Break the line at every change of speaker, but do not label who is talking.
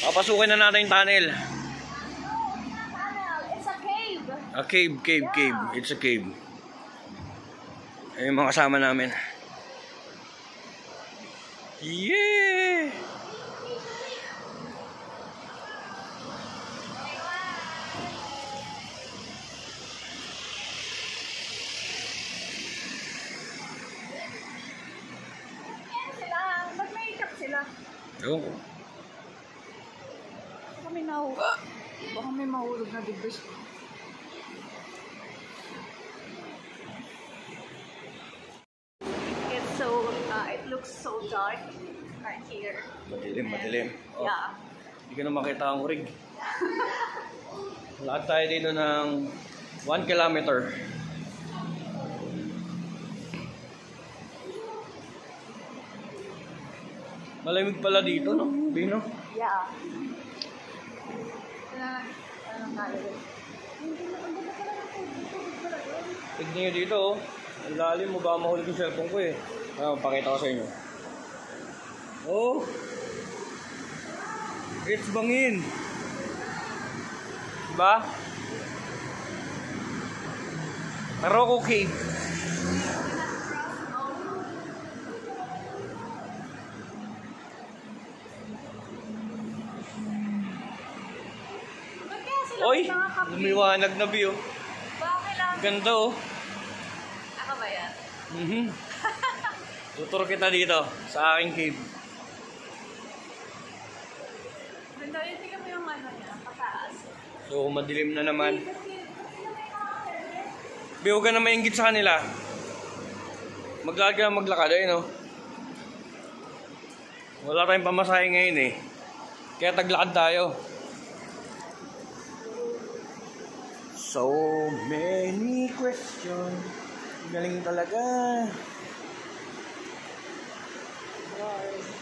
Papasukin na natin yung tunnel.
It's a cave.
A cave, cave, cave. It's a cave. Ayun yung mga kasama namin. Yeah! Ewan ko.
Nahulog. Baka may mahulog na dibdis. It's so, uh, it looks so dark right here.
Madilim,
And-
madilim. Oh,
Yeah.
Hindi ko na makita ang rig. Lahat tayo dito ng 1 kilometer. Malamig pala dito, no? Bino?
Yeah. Uh, anong nakalagay?
Tignan nyo dito, oh. Ang lalim mo, baka mahulog yung cellphone ko eh. Ah, pakita ko sa inyo. Oh! It's bangin! Diba? Maroko Cave. Oy! Lumiwanag na view.
Bakit lang?
Ganda oh.
Ako ba yan?
Mhm. Tuturo kita dito sa aking cave.
Ganda, yun, tingnan mo yung ano niya, pataas.
So, madilim na naman. Bi, huwag ka na maingit sa kanila. Maglakad ka na maglakad, ayun oh. Wala tayong pamasahe ngayon eh. Kaya taglakad tayo. So many questions. Galing talaga. Bye.